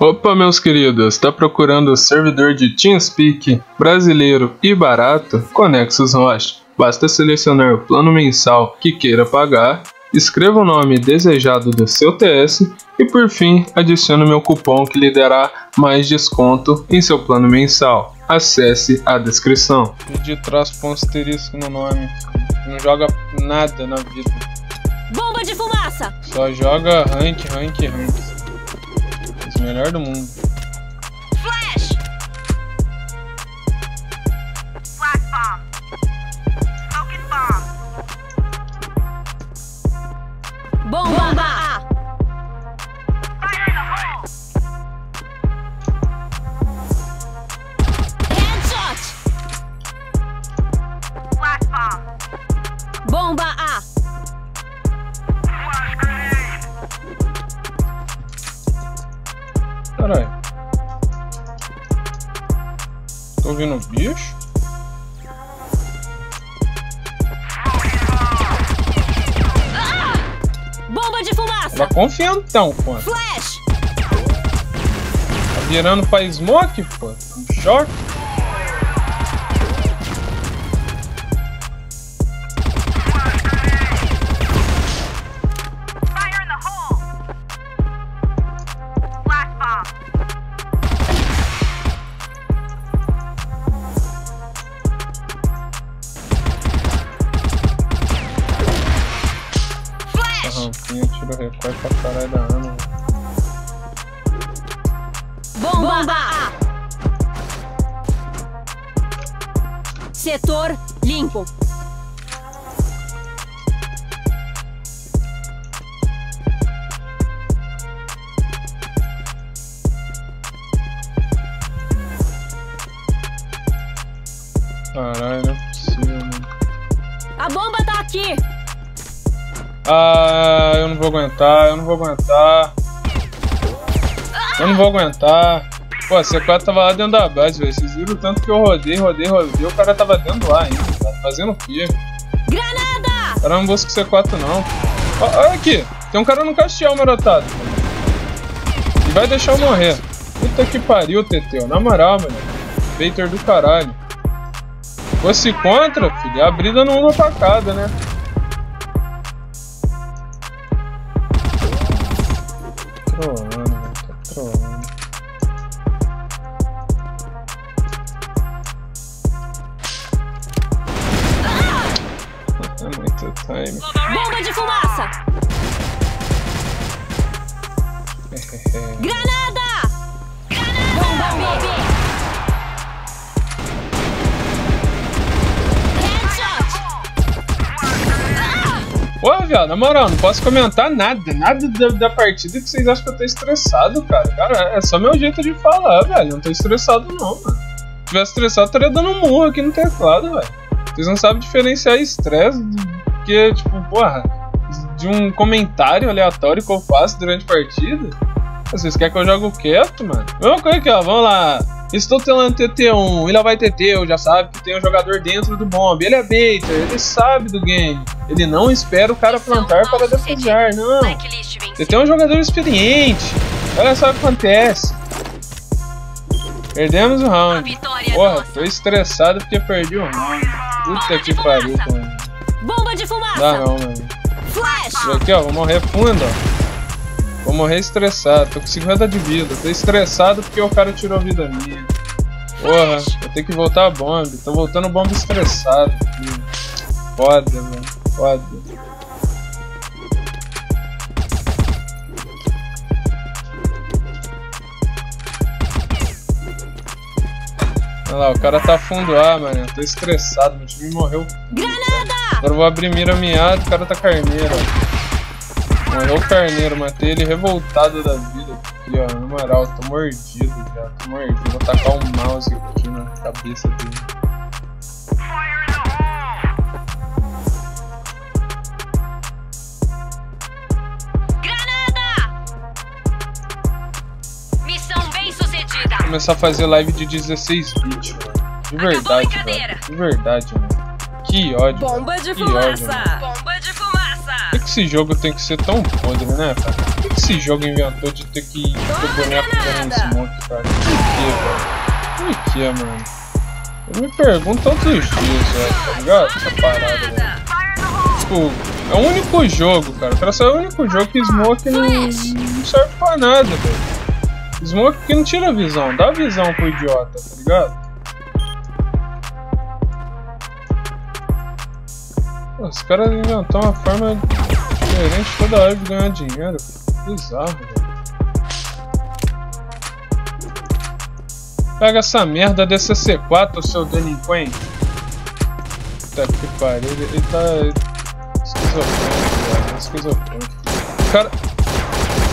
Opa, meus queridos, está procurando o servidor de TeamSpeak brasileiro e barato? Conexus Host. Basta selecionar o plano mensal que queira pagar, escreva o nome desejado do seu TS e por fim adicione meu cupom que lhe dará mais desconto em seu plano mensal. Acesse a descrição. De traço com asterisco no nome. Não joga nada na vida. Bomba de fumaça! Só joga rank, rank, rank. Melhor do mundo. Flash! Flash bomb. Confiantão, pô. Flash! Tá virando pra smoke, pô. Um choque. Ah, eu não vou aguentar, eu não vou aguentar. Eu não vou aguentar. Pô, a C4 tava lá dentro da base, velho. Vocês viram o tanto que eu rodei, rodei, rodei. O cara tava dentro lá ainda. Tá fazendo o quê? Granada! O cara não busca C4 não. Ó, olha aqui. Tem um cara no castiel, marotado. E vai deixar eu morrer. Puta que pariu, Teteu. Na moral, mano. Peter do caralho. Fosse contra, filho, a brida não uma facada, né? Pô, viado, na moral, não posso comentar nada, nada da, da, partida que vocês acham que eu tô estressado, cara. Cara, é só meu jeito de falar, velho. Não tô estressado, não, mano. Se tivesse estressado, estaria dando um murro aqui no teclado, velho. Vocês não sabem diferenciar estresse que, tipo, porra, de um comentário aleatório que eu faço durante a partida. Vocês querem que eu jogue quieto, mano? Vamos coisa aqui, ó. Vamos lá. Estou telando TT1, ele vai TT, eu já sabe que tem um jogador dentro do bomb. Ele é baiter, ele sabe do game. Ele não espera o cara plantar para defusar, não. Você tem um jogador experiente. Olha só o que acontece. Perdemos o round. Porra, tô estressado porque perdi o round. Puta que pariu, mano. Bomba de fumaça. Dá não, mano. Flash. Aqui, ó, vou morrer fundo, ó. Vou morrer estressado, tô com 50 de vida. Tô estressado porque o cara tirou a vida minha. Porra, vou ter que voltar a bomba. Tô voltando bomba estressado. Aqui. Foda, mano. Foda. Olha lá, o cara tá fundo A, mano. Eu tô estressado, meu time morreu. Granada! Agora eu vou abrir mira miado, o cara tá carneiro. Morreu o carneiro, matei ele revoltado da vida aqui, ó. Na moral, tô mordido já, tô mordido. Vou tacar um mouse aqui na cabeça dele. Granada! Missão bem sucedida. Vou começar a fazer live de 16 bits, mano. De verdade, velho. De verdade, mano. Que ódio. Bomba de que fumaça. Ódio, Bomba de. Por que esse jogo tem que ser tão podre, né, cara? O que esse jogo inventou de ter que ter boneco dando smoke, cara? Por que, velho? Por que, mano? Eu me pergunto todos os dias, velho, tá ligado? Essa parada, velho. Tipo, é o único jogo, cara. Pra ser o único jogo que smoke não, não serve pra nada, velho. Smoke que não tira visão, dá visão pro idiota, tá ligado? Os caras inventaram uma forma diferente toda hora de ganhar dinheiro. Bizarro, velho. Pega essa merda desse C4, seu delinquente. Puta que pariu, ele, ele tá esquizofrênico, velho. Esquizofrênico. Cara.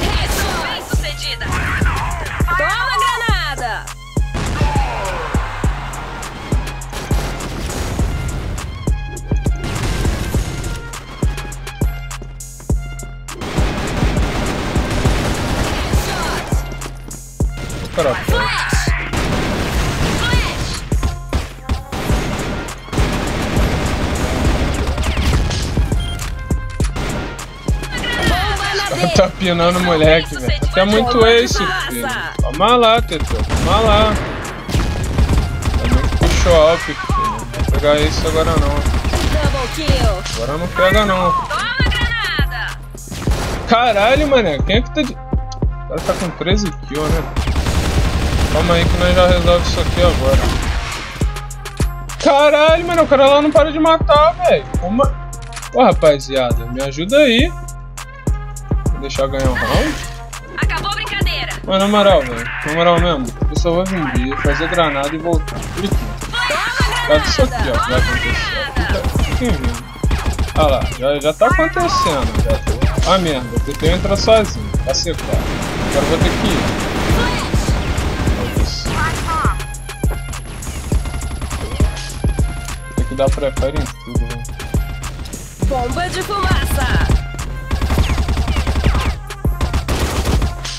Bem sucedida. B. Tá pinando o moleque, velho. Até muito ace, filho. Toma lá, Teteu. Toma lá. É muito puxou off, filho. Não vou pegar isso agora não. Agora não pega não. Toma granada. Caralho, mané. Quem é que tá de. O cara tá com 13 kills, né? Calma aí que nós já resolve isso aqui agora. Caralho, mano. O cara lá não para de matar, velho. Como... Ô, rapaziada. Me ajuda aí. Vou deixar ganhar um round. Acabou a brincadeira. Mas na moral, velho. Na moral mesmo. Eu só vou vir fazer granada e voltar. Por. Toma Tá disso aqui, ó. Fica- Fiquem vendo. Olha lá, já, já tá acontecendo. Ah, merda. Eu tentei entrar sozinho. Tá secado. Agora eu vou ter que ir. Que dar prefere em tudo, né? Bomba de fumaça.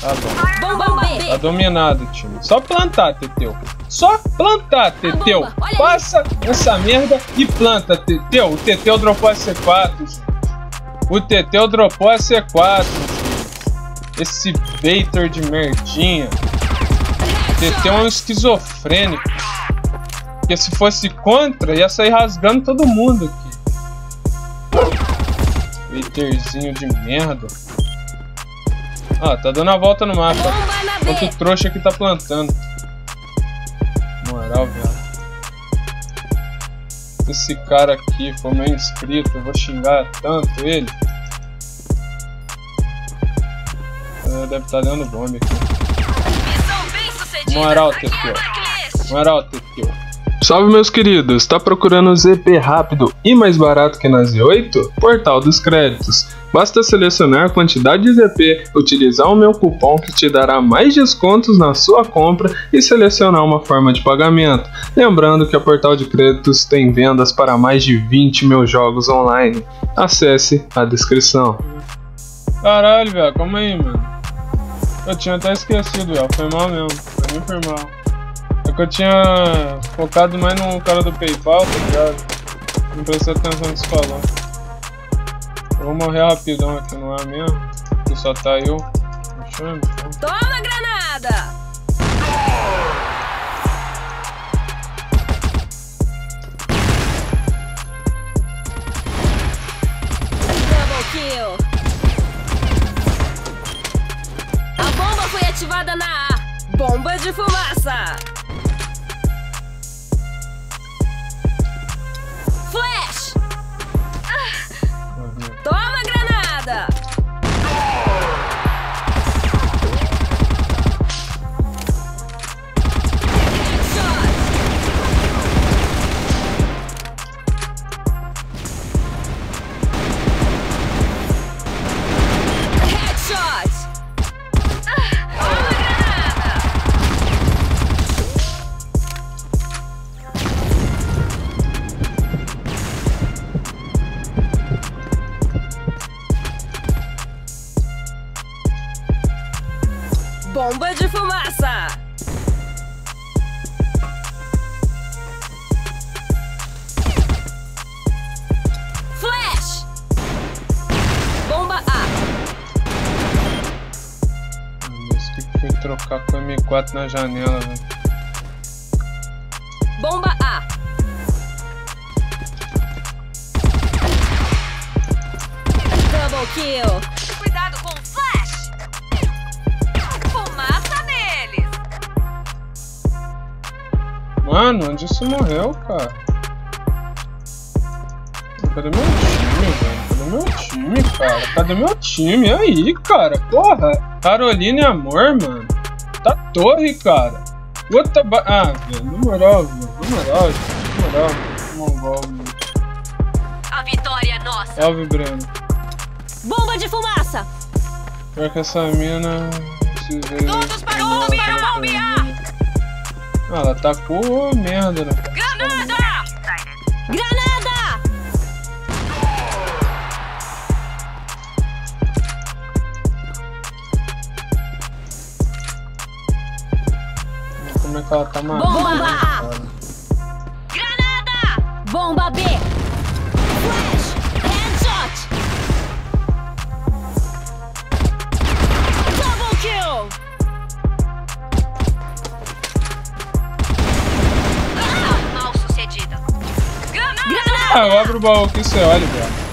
Tá bom. Bomba Tá B. dominado, time. Só plantar, Teteu. Só plantar, Teteu. bomba, olha Passa essa merda e planta, Teteu. O Teteu dropou a C4, gente. O Teteu dropou a C4, gente. Esse baiter de merdinha. Teteu é um esquizofrênico. Porque se fosse contra, ia sair rasgando todo mundo aqui. Baiterzinho de merda. Ah, tá dando a volta no mapa. Bomba na Enquanto B. o trouxa aqui tá plantando. Moral, velho. Esse cara aqui foi meu inscrito, eu vou xingar tanto ele. É, deve estar dando bomba aqui. Moral, é Teteu. blacklist. Moral, Teteu. Salve meus queridos, tá procurando ZP rápido e mais barato que na Z8? Portal dos Créditos. Basta selecionar a quantidade de ZP, utilizar o meu cupom que te dará mais descontos na sua compra e selecionar uma forma de pagamento. Lembrando que a Portal de Créditos tem vendas para mais de 20 mil jogos online. Acesse a descrição. Caralho, velho, calma aí, mano. Eu tinha até esquecido, velho. Foi mal mesmo. Foi mal. Que eu tinha focado mais no cara do PayPal, tá ligado? Não prestei atenção você falou. Eu vou morrer rapidão aqui, não é mesmo? Que só tá eu. Então. Toma granada. Trocar com o M4 na janela, velho. Bomba A. Double kill. Cuidado com o flash! Fumaça neles! Mano, onde você morreu, cara? Cadê meu time, velho? Cadê meu time, cara? Cadê meu time? E aí, cara? Porra! Carolina e Amor, mano. Tá torre, cara. Outra ba... Ah, velho, na moral, velho. Na moral. Na moral. Mongol, velho. A vitória é nossa! Salve, Breno. Bomba de fumaça. Pior que essa mina. Todos para o bombear, bombear! Ah, ela tacou merda, né? Granada! Granada. Tá? Bomba! cara? Granada! Bomba B. Flash. Headshot. Double kill. Missão mal sucedida! Granada! Ah, eu abro o baú aqui e você olha, velho.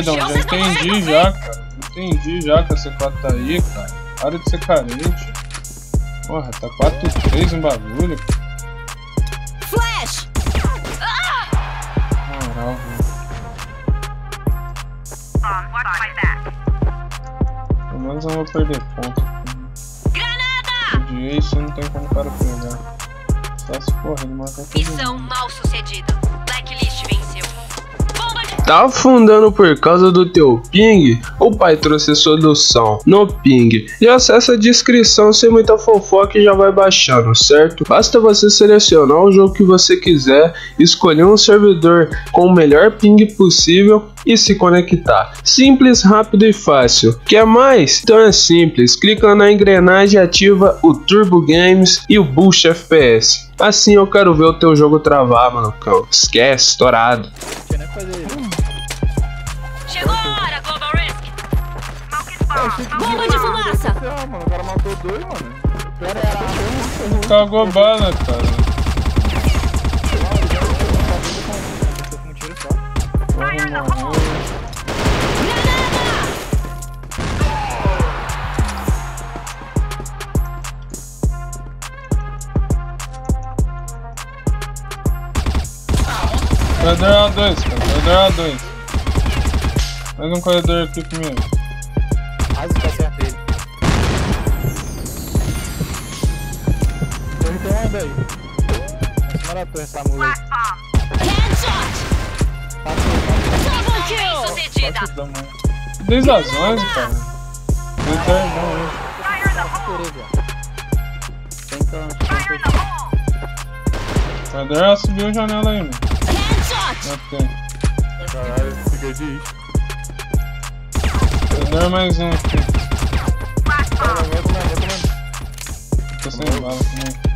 Doidão, já entendi já, cara. Entendi já que a C4 tá aí, cara. Para de ser carente. Porra, tá 4-3 em bagulho. Flash. Moral, velho. Pelo menos eu não vou perder ponto. Granada! De ace não tem como o cara pegar. Só se ele mata todo Missão mal sucedida. Tá afundando por causa do teu ping? O pai trouxe solução no ping. E acessa a descrição sem muita fofoca e já vai baixando, certo? Basta você selecionar o jogo que você quiser, escolher um servidor com o melhor ping possível e se conectar. Simples, rápido e fácil. Quer mais? Então é simples. Clica na engrenagem e ativa o Turbo Games e o Boost FPS. Assim eu quero ver o teu jogo travar, mano. Esquece, estourado. Bomba de fumaça. O cara matou dois, mano. O cara era Cagou bala, cara. Corredor A2, cara. Corredor A2. Mais um corredor aqui comigo. Onda aí. Cima da torre, essa mula aí. Headshot. Double kill. azões, cara. Não, hein. Querer, viado. Tem. Corredor A subiu a janela aí, mano. Headshot. Caralho, fiquei de isco. Corredor mais um aqui. Tô sem bala também.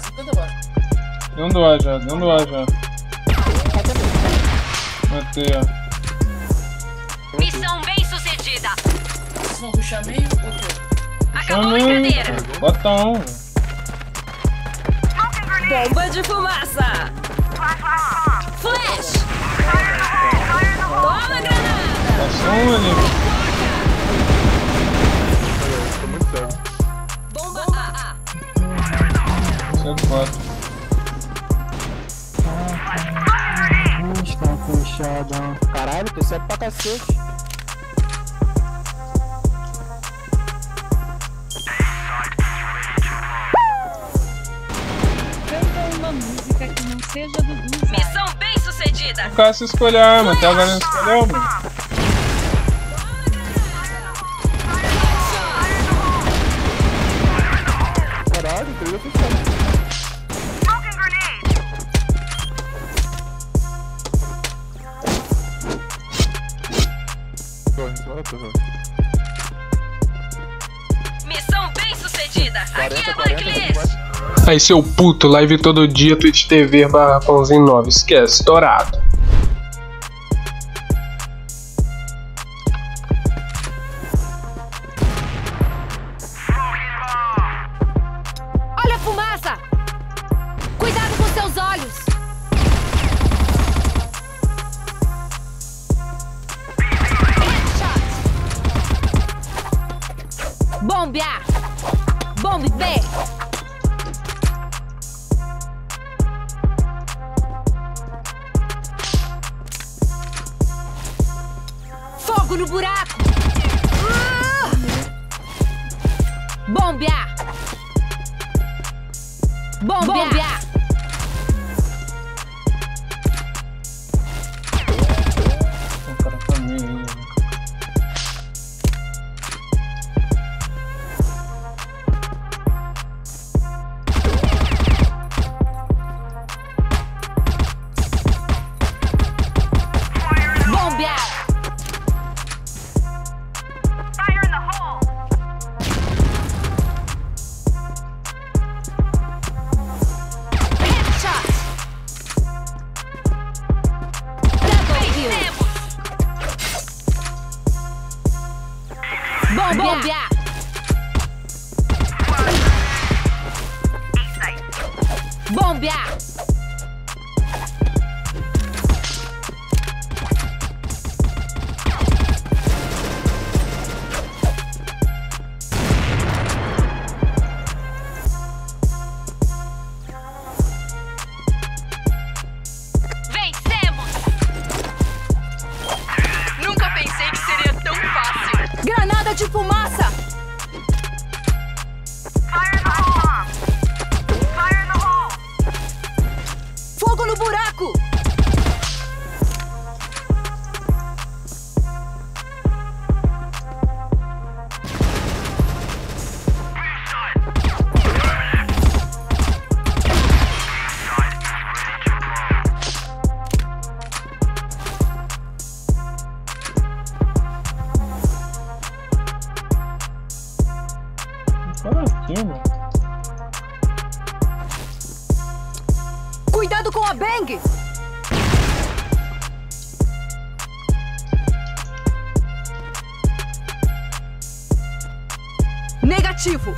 50 barras. Não doa já, não doa já. Matei, ó. Missão bem sucedida. Vocês vão ruxar meio? Acabou a brincadeira. Botão. Bomba de fumaça. Flash. Toma, granada. Passou um, Tô muito cego. todo lado. Está fechado. Caralho, tô certo pra cacete. Canta uma música que não seja do Missão bem sucedida. O cara se escolher, arma, Até agora não escolheu, mano. Torre, em cima da torre. Missão bem sucedida. Aqui 40, é 40, Blacklist. vai. Aí, seu puto, live todo dia, Twitch TV barra pãozinho 9. Esquece, estourado. No buraco! Cuidado com a Bang! Negativo!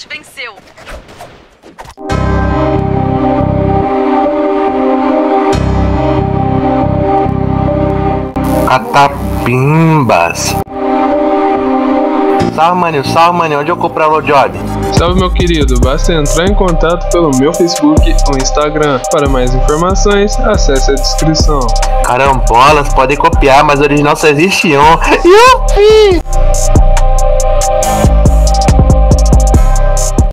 Blacklist venceu. Catapimbas. Salve, maninho, salve, maninho. Onde eu compro o job? Salve, meu querido. Basta entrar em contato pelo meu Facebook ou Instagram. Para mais informações, acesse a descrição. Carambolas, podem copiar, mas original só existe um. Yupi!